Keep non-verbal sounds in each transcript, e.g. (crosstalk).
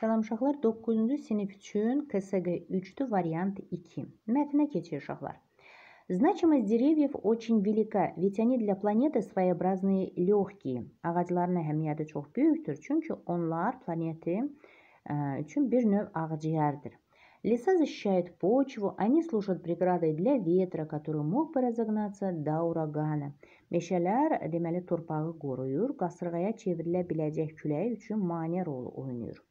Salam uşaqlar, 9-cu sinif üçün КСГ 3-dür, variant 2. Mətnə keçir uşaqlar. Значимость деревьев очень велика, ведь они для планеты своеобразные легкие. Ağacların əhəmiyyəti çox böyükdür, çünki onlar planeti üçün bir növ ağciyərdir. Леса защищают почву, они служат преградой для ветра, который mог бы разогнаться до урагана. Meşələr deməli torpağı qoruyur, qasırğaya çevrilə biləcək küləyi üçün mane rolu oynayır.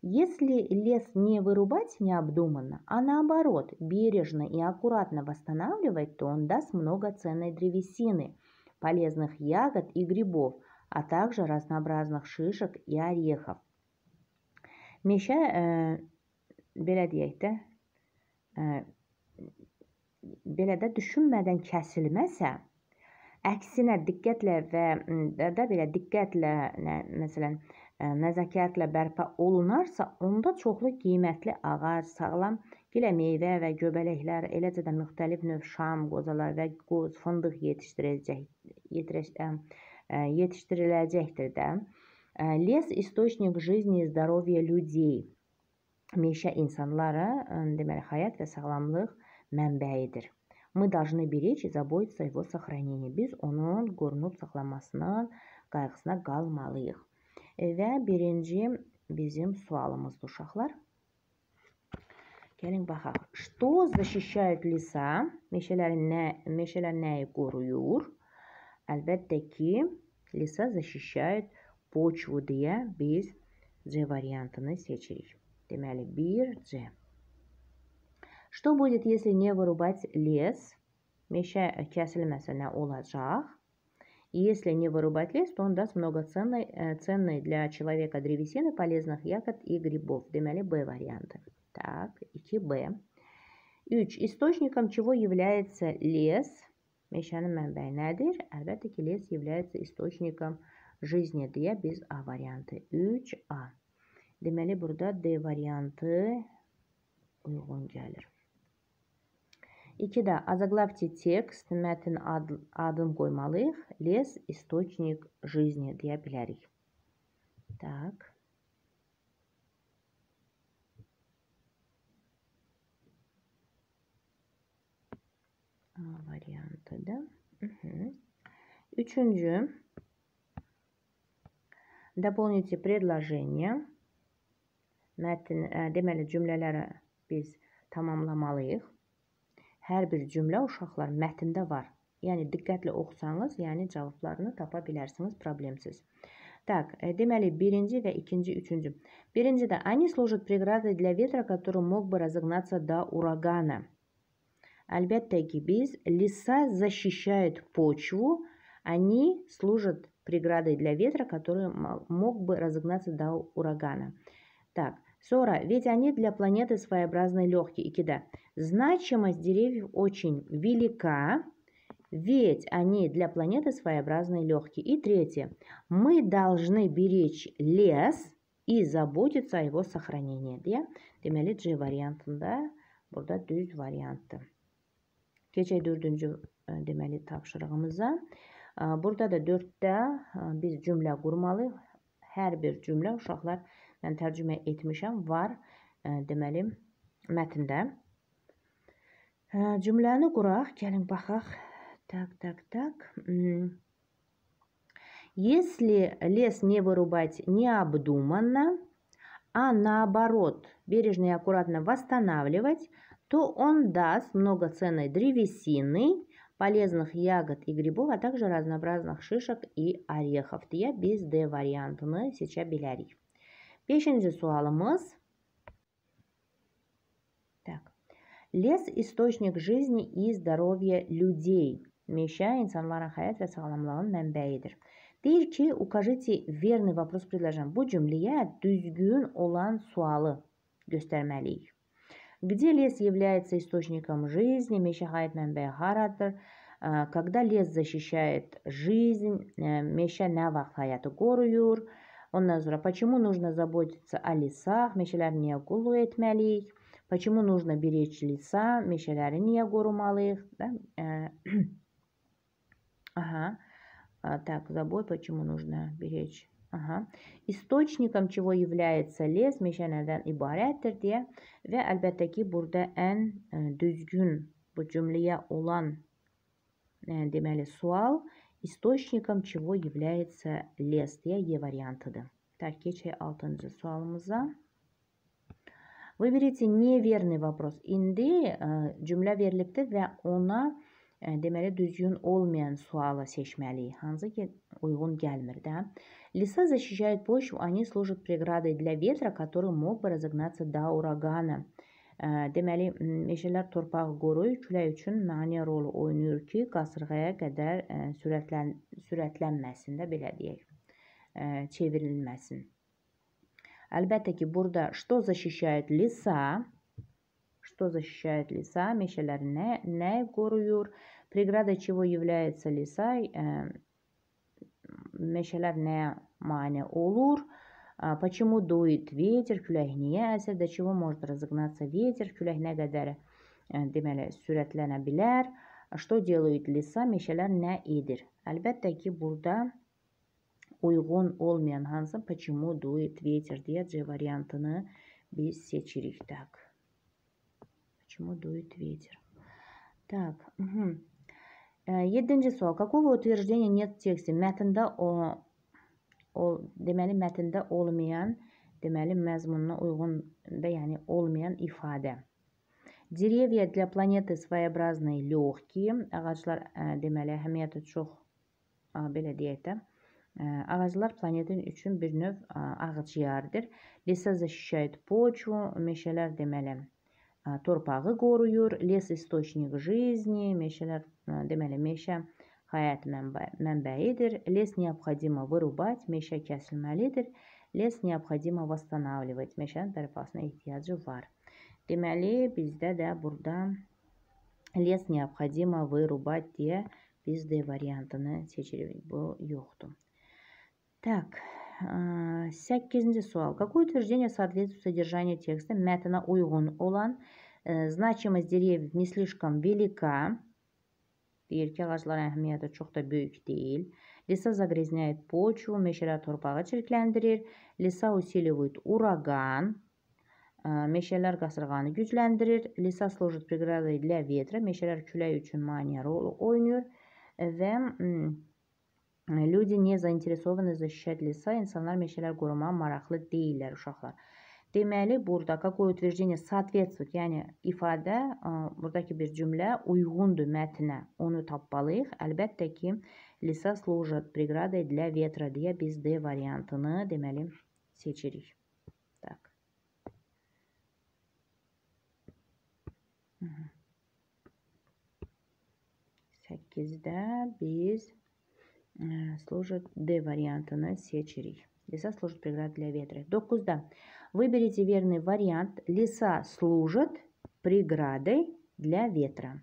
Если лес не вырубать необдуманно, а наоборот бережно и аккуратно восстанавливать, то он даст много ценной древесины, полезных ягод и грибов, а также разнообразных шишек и орехов. Meşə e, belə də düşünmədən əksinə diqqətlə və də belə diqqətlə nə, məsələn nəzakətlə bərpa olunarsa, onda çoxlu qiymətli ağac, sağlam gilə meyvə və göbələklər, eləcə də müxtəlif növ şam, qozalar və qoz, fındıq yetişdiriləcək, yetişdiriləcəkdir də. Лес – источник жизни и здоровья людей. Meşə insanlara, deməli, həyat və sağlamlıq mənbəyidir. Мы должны беречь и заботиться о его сохранении. Biz onun qorunub saxlanmasının qayğısına qalmalıyıq. Və birinci bizim sualımızdır uşaqlar. Gəlin baxaq. Что защищает леса? Meşələr nə, meşələr nəyi qoruyur? Əlbəttə ki, леса защищает почву deyə biz C variantını seçirik. Deməli 1C. Что будет, если не вырубать лес? Meşə kəsilməsə nə olacaq? И если не вырубать лес, то он даст много ценной, э, ценной для человека древесины, полезных ягод и грибов. Демали Б варианты. Так, 2Б. 3. Источником чего является лес? Meşənin mənbəyi nədir? Əlbəttə ki, les является источником жизни deyə biz A variantı. 3A. Deməli, burada D variantı uyğun gəlir. 2'de azaglafti tekst metin ad, adını koymalıyıq. Les istочник жизни diye bilərik. Так. A variantı da. Hı -hı. Üçüncü. Дополните предложение. Мәтін, ә, демәлі, cümleleri biz tamamlamalıyıq. Hər bir cümlə uşaqlar mətndə var. Yəni diqqətlə oxusanız, yəni cavablarını tapa bilərsiniz problemsiz. Так, deməli birinci və ikinci, üçüncü. Birinci də они служат преградой для ветра, который мог бы разогнаться до урагана. Əlbəttə ki, biz леса защищают почву, они служат преградой для ветра, который мог бы разогнаться до урагана. Так, Sonra, ведь они для планеты своеобразно легкие. Икида. Значимость деревьев очень велика, ведь они для планеты своеобразные легкие. И третье. Мы должны беречь лес и заботиться о его сохранении. Deyə deməli C variantında burada düz variantdır. Keçək dördüncü deməli tapşırığımıza. Burada da 4-də biz cümlə qurmalıyıq. Hər bir cümlə uşaqlar mən tərcümə etmişəm, var ə, deməli mətndə. Ə, cümləni quraq, gəlin baxaq. Так, так, так. Если лес не вырубать необдуманно, а наоборот бережно и аккуратно восстанавливать, то он даст много ценной древесины, полезных ягод и грибов, а также разнообразных шишек и орехов deyə biz D variantını seçə bilərik. Beşinci sualımız. Так. Лес – источник жизни и здоровья людей. Meşə insanların həyat və sağlamlığın mənbəyidir. Deyir ki, укажите верный вопрос предложения. Bu cümləyə düzgün olan sualı göstərməliyik. где лес является источником жизни, мешахайт мэмбэхаратр, а, когда лес защищает жизнь, э, меша навахаят горуюр, он назура, почему нужно заботиться о лесах, мешаляр не гулует мялих, почему нужно беречь леса, мешаляр не гору малых, да? Э, (clears throat) ага, а, так, забой, почему нужно беречь Aha. İstoçnikam çivo является les meşələrdən ibarətdir deyə və əlbəttə ki, burada ən ə, e, düzgün bu cümləyə olan ə, e, deməli sual İstoçnikam çivo является les deyə E variantıdır. Так, keçək 6-cı sualımıza. Выберите неверный вопрос. İndi ə, e, cümlə verilibdir və ona deməli düzgün olmayan sualı seçməliyik. Hansı ki uyğun gəlmir də. Леса защищают почву, они служат преградой для ветра, который mог бы разогнаться до урагана. Deməli, meşələr torpağı qoruyur, külək üçün mənə rolu oynayır ki, qasırğaya qədər sürətlən sürətlənməsin də belə deyək, çevrilməsin. Əlbəttə ki, burada что защищает леса? Что защищает леса? Meşələri nə, nə qoruyur? Преграда чего является леса? Meşələr nəyə mane olur? Почему дует ветер? Külək niyə əsir? До чего может разогнаться ветер? Külək nə qədər deməli sürətlənə bilər? Что делают леса? Meşələr nə edir? Əlbəttə ki, burada uyğun olmayan hansı почему дует ветер deyə C variantını biz seçirik. Так. Почему дует ветер? Так, угу. Yeddinci sual. Какого утверждения нет в тексте? Mətndə o, o deməli mətndə olmayan, deməli məzmununa uyğun da, yəni olmayan ifadə. Dеревья для планеты своеобразные, легкие. Ağaclar ə, deməli əhəmiyyəti çox ə, belə deyək də, ə, ağaclar planetin üçün bir növ ə, ağaciyardır. Леса защищают почву. Meşələr deməli torpağı qoruyur. Les источник жизни, meşələr deməli meşə həyat mənbə mənbəyidir. Les необходимо вырубать, meşə kəsilməlidir. Les необходимо восстанавливать, meşənin bərpasına ehtiyacı var. Deməli, bizdə də burada les необходимо вырубать deyə biz D variantını seçirik. Bu yoxdur. Так, 8 sual. Какое утверждение соответствует содержанию текста? Mətnə uyğun olan Э, значимость деревьев не слишком велика. Deyir ki, ağacların əhəmiyyəti çox da böyük deyil. Леса загрязняет почву, meşələr torpağı çirkləndirir. Леса усиливает ураган. Meşələr qasırğanı gücləndirir. Леса служит преградой для ветра. Meşələr külək üçün maneə rolu oynayır. Və люди не заинтересованы защищать леса. İnsanlar meşələr qorumağa maraqlı deyillər uşaqlar. Deməli, burada какое утверждение соответствует, yəni ifadə, buradakı bir cümlə uyğundur mətnə. Onu tapmalıyıq. Əlbəttə ki, леса служат преградой для ветра deyə biz D variantını deməli seçirik. Так. Səkkizdə biz служат D variantını seçirik. Леса служат преградой для ветра. 9-da Выберите верный вариант. Леса служат преградой для ветra.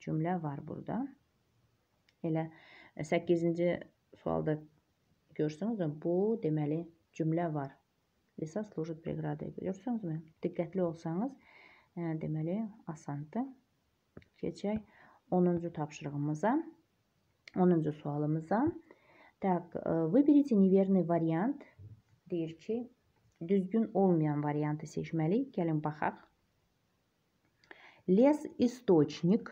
Cümlə var burada. Elə 8-ci sualda görürsünüzmü? Bu deməli cümlə var. Lisa служит преградой. Görürsünüzmü? Diqqətli olsanız, ə, deməli asandır. Keçək 10-cu tapşırığımıza. 10-cu sualımıza. Так, выберите неверный вариант. Deyir ki, düzgün olmayan variantı seçməliyik. Gəlin baxaq. Les источник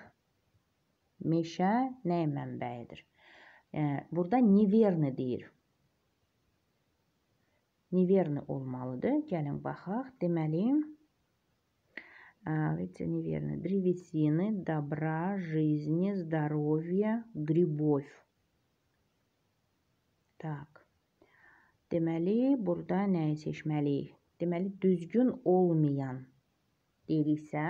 meşə nəyin mənbəyidir? Burada неверный deyir. Неверный olmalıdır. Gəlin baxaq. Deməli, видите, неверный. Древесины, добра, жизни, здоровья, грибов. Так. Deməli, burada nəyi seçməliyik? Deməli, düzgün olmayan deyiriksə,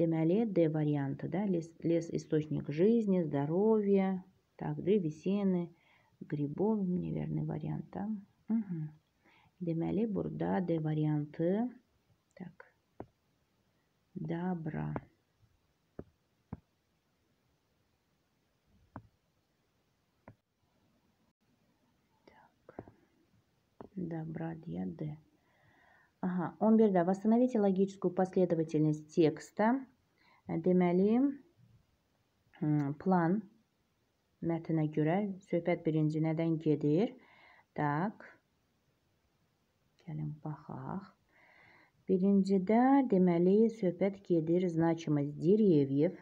deməli, D variantıda лес, лес источник жизни, здоровья, так, древесины, грибов, неверный вариант, да? Угу. Deməli, burada D variantı, добра. добра для D. Ага, 11-də восстановите логическую последовательность текста. Deməli, plan mətnə görə söhbət birinci nədən gedir? Так. Gəlin baxaq. Birincidə deməli söhbət gedir значимость деревьев.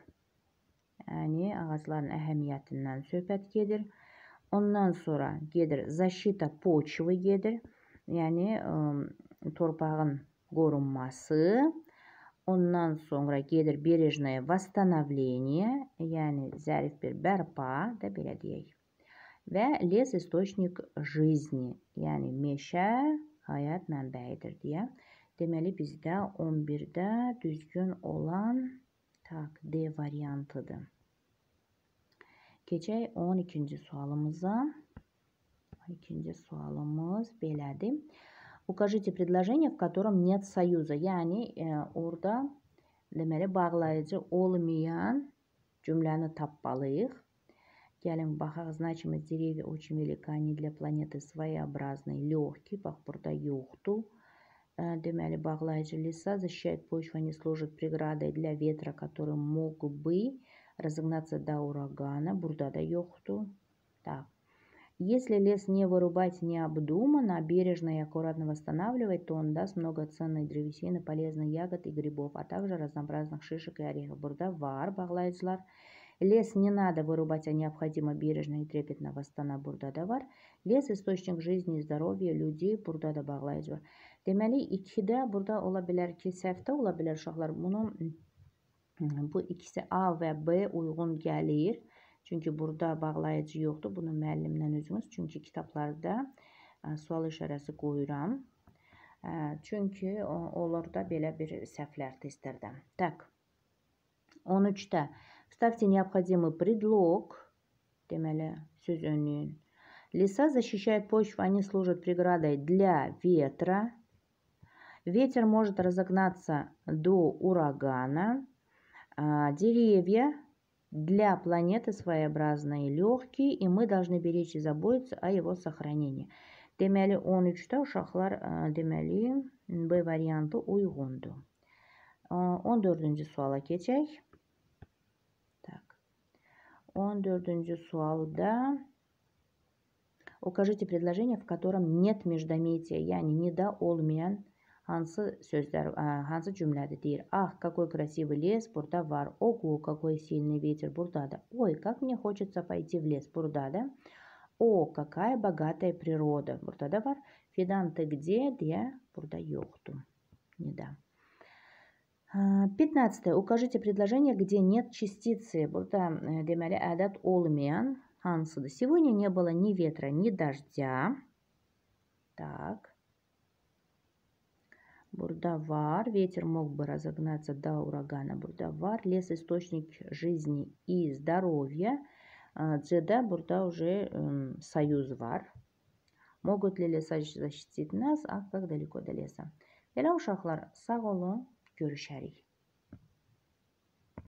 Yəni ağacların əhəmiyyətindən söhbət gedir. Ondan sonra gedir защита почвы gedir. Yəni ə, torpağın qorunması. Ondan sonra gedir бережное восстановление, yəni zərif bir bərpa da belə deyək. Və les источник жизни, yəni meşə həyat mənbəyidir deyə. Deməli bizdə 11-də düzgün olan tak D variantıdır. Keçək 12-ci sualımıza. 12-ci sualımız belədir. Укажите предложение, в котором нет союза. Yəni e, orada deməli bağlayıcı olmayan cümləni tapmalıyıq. Gəlin baxaq. Значимость деревьев очень велика. Они для планеты своеобразные, легкие. Bax burada yoxdur. E, deməli bağlayıcı леса защищают почву, они служат преградой для ветра, который мог бы разогнаться до урагана. Burada da yoxdur. Так. Если лес не вырубать необдуманно, бережно и аккуратно восстанавливать, то он даст много ценной древесины, полезных ягод и грибов, а также разнообразных шишек и орехов. Burada var bağlayıcılar. Лес не надо вырубать, а необходимо бережно и трепетно восстанавливать. Var. Лес – источник жизни и здоровья людей. Var. Deməli, 2-də burada ola bilər ki, səhvdə ola bilər uşaqlar. Bunu bu ikisi A və B uyğun gəlir. Çünki burada bağlayıcı yoxdur. Bunu müəllimdən özünüz. Çünki kitablarda sual işarəsi qoyuram. Çünki olur da belə bir səhvlər testlərdə. Tak. 13-də Ставьте необходимый предлог. Deməli, söz önlüyün. Леса защищают почву, они служат преградой для ветра. Ветер может разогнаться до урагана. Деревья для планеты своеобразные, легкие, и мы должны беречь и заботиться о его сохранении. Deməli 13-də uşaqlar deməli B variantı uyğundur. 14-cü suala keçək. Так. 14-cü sualda Укажите предложение, в котором нет междометия, yəni nida olmayan hansı sözlər, hansı cümlədir deyir. Ah, какой красивый лес, burada var. Ого, какой сильный ветер, buradadır. Ой, как мне хочется пойти в лес, buradadır. O, какая богатая природа, burada da var. Fidan, ты где, deyə burada yoxdur. Nida. 15. Укажите предложение, где нет частицы. Burada deməli ədəd olmayan hansıdır? Сегодня не было ни ветра, ни дождя. Так. Var. Ветер мог бы разогнаться до урагана. Var. Лес – источник жизни и здоровья. C'de burada уже союз var. Могут ли леса защитить нас? А как далеко до леса? Uşaqlar, sağ olun, görüşərik.